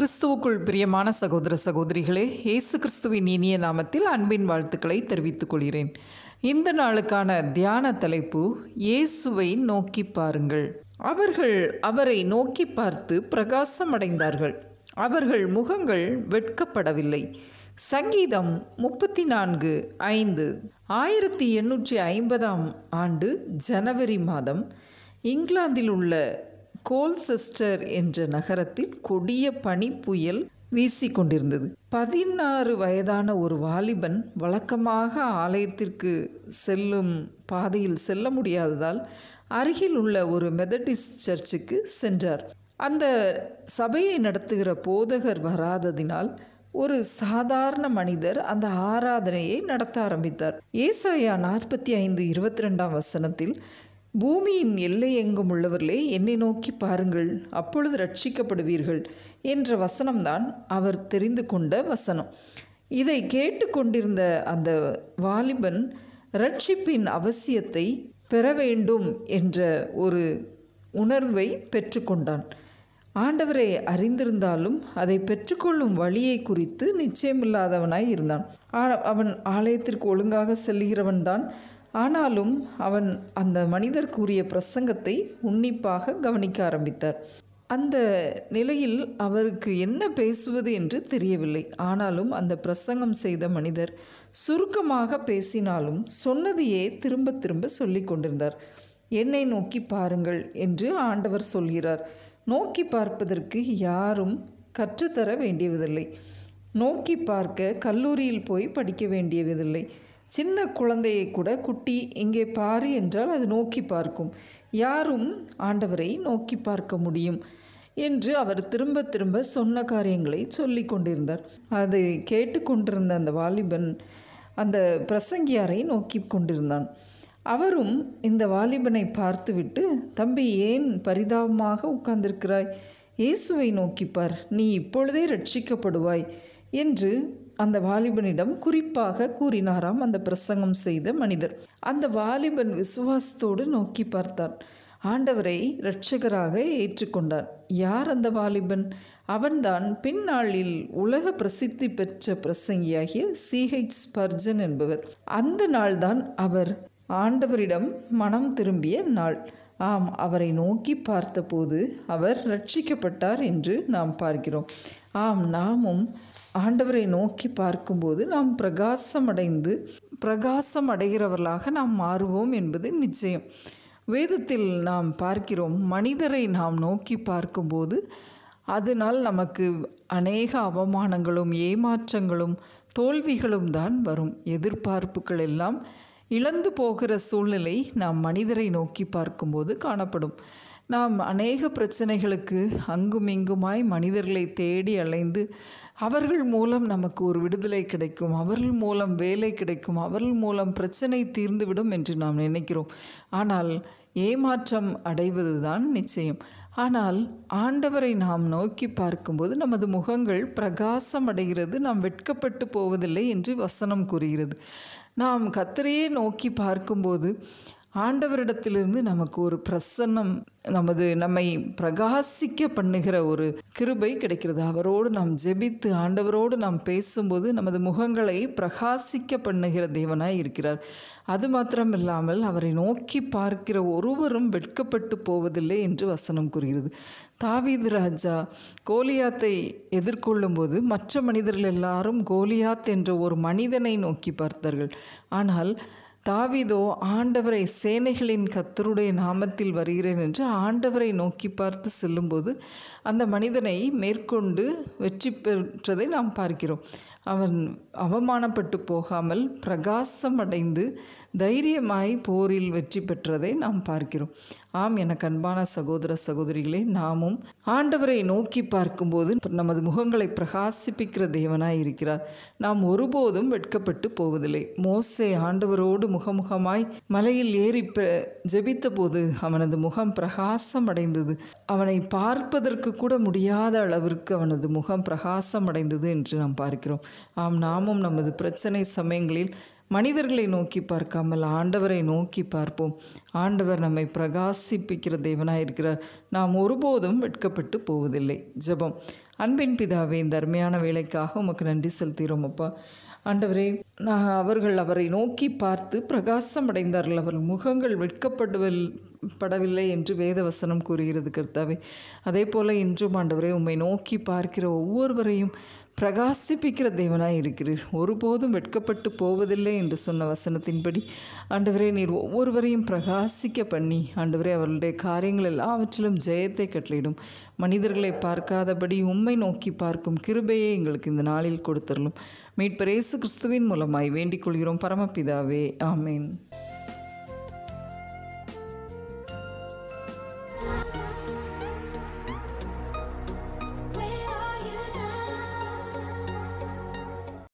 கிறிஸ்துவுக்குள் பிரியமான சகோதர சகோதரிகளே இயேசு கிறிஸ்துவின் இனிய நாமத்தில் அன்பின் வாழ்த்துக்களை தெரிவித்துக் கொள்கிறேன். இந்த நாளுக்கான தியான தலைப்பு இயேசுவை நோக்கி பாருங்கள். அவர்கள் அவரை நோக்கி பார்த்து பிரகாசமடைந்தார்கள். அவர்கள் முகங்கள் வெட்கப்படவில்லை. சங்கீதம் முப்பத்தி நான்கு ஐந்து. ஆயிரத்தி எண்ணூற்றி ஐம்பதாம் ஆண்டு ஜனவரி மாதம் இங்கிலாந்தில் உள்ள கோல்செஸ்டர் என்ற நகரத்தில் கொடிய பனி புயல் வீசிக்கொண்டிருந்தது. பதினாறு வயதான ஒரு வாலிபன் வழக்கமாக ஆலயத்திற்கு செல்லும் பாதையில் செல்ல முடியாததால் அருகில் உள்ள ஒரு மெதடிஸ்ட் சர்ச்சுக்கு சென்றார். அந்த சபையை நடத்துகிற போதகர் வராததினால் ஒரு சாதாரண மனிதர் அந்த ஆராதனையை நடத்த ஆரம்பித்தார். ஏசாயா நாற்பத்தி ஐந்து இருபத்தி ரெண்டாம் வசனத்தில் பூமியின் எல்லை எங்கும் உள்ளவர்களே என்னை நோக்கி பாருங்கள் அப்பொழுது ரட்சிக்கப்படுவீர்கள் என்ற வசனம்தான் அவர் தெரிந்து கொண்ட வசனம். இதை கேட்டுக்கொண்டிருந்த அந்த வாலிபன் ரட்சிப்பின் அவசியத்தை பெற வேண்டும் என்ற ஒரு உணர்வை பெற்றுக்கொண்டான் ஆண்டவரை அறிந்திருந்தாலும் அதை பெற்றுக்கொள்ளும் வழியை குறித்து நிச்சயமில்லாதவனாய் இருந்தான். அவன் ஆலயத்திற்கு ஒழுங்காக செல்கிறவன்தான் ஆனாலும் அவன் அந்த மனிதர் கூறிய பிரசங்கத்தை உன்னிப்பாக கவனிக்க ஆரம்பித்தார். அந்த நிலையில் அவருக்கு என்ன பேசுவது என்று தெரியவில்லை. ஆனாலும் அந்த பிரசங்கம் செய்த மனிதர் சுருக்கமாக பேசினாலும் சொன்னதையே திரும்ப திரும்ப சொல்லிக் கொண்டிருந்தார். என்னை நோக்கி பாருங்கள் என்று ஆண்டவர் சொல்கிறார். நோக்கி பார்ப்பதற்கு யாரும் கற்றுத்தர வேண்டியதில்லை. நோக்கி பார்க்க கல்லூரியில் போய் படிக்க வேண்டியதில்லை. சின்ன குழந்தையை கூட குட்டி இங்கே பாரு என்றால் அது நோக்கி பார்க்கும். யாரும் ஆண்டவரை நோக்கி பார்க்க முடியும் என்று அவர் திரும்ப திரும்ப சொன்ன காரியங்களை சொல்லி கொண்டிருந்தார். அதை கேட்டுக்கொண்டிருந்த அந்த வாலிபன் அந்த பிரசங்கியாரை நோக்கி கொண்டிருந்தான். அவரும் இந்த வாலிபனை பார்த்துவிட்டு தம்பி ஏன் பரிதாபமாக உட்கார்ந்திருக்கிறாய்? இயேசுவை நோக்கிப்பார் நீ இப்பொழுதே ரட்சிக்கப்படுவாய். என்று அந்த வாலிபனிடம் குறிப்பாக கூறினாராம் அந்த பிரசங்கம் செய்த மனிதர். அந்த வாலிபன் விசுவாசத்தோடு நோக்கி பார்த்தான். ஆண்டவரை இரட்சகராக ஏற்றுக்கொண்டான். யார் அந்த வாலிபன்? அவன்தான் பின்னாளில் உலக பிரசித்தி பெற்ற பிரசங்கியாகிய சிஹெச் ஸ்பர்ஜன் என்பவர். அந்த நாள்தான் அவர் ஆண்டவரிடம் மனம் திரும்பிய நாள். ஆம் அவரை நோக்கி பார்த்தபோது அவர் ரட்சிக்கப்பட்டார் என்று நாம் பார்க்கிறோம். ஆம் நாமும் ஆண்டவரை நோக்கி பார்க்கும்போது நாம் பிரகாசமடைந்து பிரகாசம் அடைகிறவர்களாக நாம் மாறுவோம் என்பது நிச்சயம். வேதத்தில் நாம் பார்க்கிறோம் மனிதரை நாம் நோக்கி பார்க்கும்போது அதனால் நமக்கு அநேக அவமானங்களும் ஏமாற்றங்களும் தோல்விகளும் தான் வரும். எதிர்பார்ப்புகள் எல்லாம் இழந்து போகிற சூழ்நிலை நாம் மனிதரை நோக்கி பார்க்கும்போது காணப்படும். நாம் அநேக பிரச்சனைகளுக்கு அங்கும் இங்குமாய் மனிதர்களை தேடி அலைந்து அவர்கள் மூலம் நமக்கு ஒரு விடுதலை கிடைக்கும் அவர்கள் மூலம் வேலை கிடைக்கும் அவர்கள் மூலம் பிரச்சனை தீர்ந்துவிடும் என்று நாம் நினைக்கிறோம். ஆனால் ஏமாற்றம் அடைவதுதான் நிச்சயம். ஆனால் ஆண்டவரை நாம் நோக்கி பார்க்கும்போது நமது முகங்கள் பிரகாசம் அடைகிறது நாம் வெட்கப்பட்டு போவதில்லை என்று வசனம் கூறுகிறது. நாம் கத்தரையே நோக்கி பார்க்கும்போது ஆண்டவரிடத்திலிருந்து நமக்கு ஒரு பிரசன்னம் நமது நம்மை பிரகாசிக்க பண்ணுகிற ஒரு கிருபை கிடைக்கிறது. அவரோடு நாம் ஜெபித்து ஆண்டவரோடு நாம் பேசும்போது நமது முகங்களை பிரகாசிக்க பண்ணுகிற தேவனாய் இருக்கிறார். அது மாத்திரம் இல்லாமல் அவரை நோக்கி பார்க்கிற ஒருவரும் வெட்கப்பட்டு போவதில்லை என்று வசனம் கூறுகிறது. தாவீது ராஜா கோலியாத்தை எதிர்கொள்ளும்போது மற்ற மனிதர்கள் எல்லாரும் கோலியாத் என்ற ஒரு மனிதனை நோக்கி பார்த்தார்கள். ஆனால் தாவிதோ ஆண்டவரை சேனைகளின் கத்தருடைய நாமத்தில் வருகிறேன் என்று ஆண்டவரை நோக்கி பார்த்து செல்லும்போது அந்த மனிதனை மேற்கொண்டு வெற்றி பெற்றதை நாம் பார்க்கிறோம். அவன் அவமானப்பட்டு போகாமல் பிரகாசம் அடைந்து தைரியமாய் போரில் வெற்றி பெற்றதை நாம் பார்க்கிறோம். ஆம் எனக்கு அன்பான சகோதர சகோதரிகளே நாமும் ஆண்டவரை நோக்கி பார்க்கும்போது நமது முகங்களை பிரகாசிப்பிக்கிற தேவனாய் இருக்கிறார். நாம் ஒருபோதும் வெட்கப்பட்டு போவதில்லை. மோசே ஆண்டவரோடு முகமுகமாய் மலையில் ஏறி பெ- ஜெபித்த போது அவனது முகம் பிரகாசம் அடைந்தது அவனை பார்ப்பதற்கு கூட முடியாத அளவிற்கு அவனது முகம் பிரகாசம் அடைந்தது என்று நாம் பார்க்கிறோம். ஆம் நாமும் நமது பிரச்சனை சமயங்களில் மனிதர்களை நோக்கி பார்க்காமல் ஆண்டவரை நோக்கி பார்ப்போம். ஆண்டவர் நம்மை பிரகாசிப்பிக்கிற தேவனாயிருக்கிறார். நாம் ஒருபோதும் வெட்கப்பட்டு போவதில்லை. ஜெபம். அன்பின் பிதாவே இந்த அருமையான வேலைக்காக உமக்கு நன்றி செலுத்துகிறோம் அப்பா. ஆண்டவரே நான் அவர்கள் அவரை நோக்கி பார்த்து பிரகாசம் அடைந்தார்கள். அவர்கள் முகங்கள் வெட்கப்படுவல் படவில்லை என்று வேதவசனம் கூறுகிறது கர்த்தாவே. அதே போல் இன்றும் ஆண்டவரே உம்மை நோக்கி பார்க்கிற ஒவ்வொருவரையும் பிரகாசிப்பிக்கிற தேவனாய் இருக்கிறீர். ஒருபோதும் வெட்கப்பட்டு போவதில்லை என்று சொன்ன வசனத்தின்படி ஆண்டவரே நீர் ஒவ்வொருவரையும் பிரகாசிக்க பண்ணி ஆண்டவரே அவர்களுடைய காரியங்கள் எல்லாவற்றிலும் ஜெயத்தை கட்டளிடும் மனிதர்களை பார்க்காதபடி உம்மை நோக்கி பார்க்கும் கிருபையை எங்களுக்கு இந்த நாளில் கொடுத்துடலும் மீட்பரேசு இயேசு கிறிஸ்துவின் மூலமாய் வேண்டிக் கொள்கிறோம். பரமபிதாவே ஆமேன்.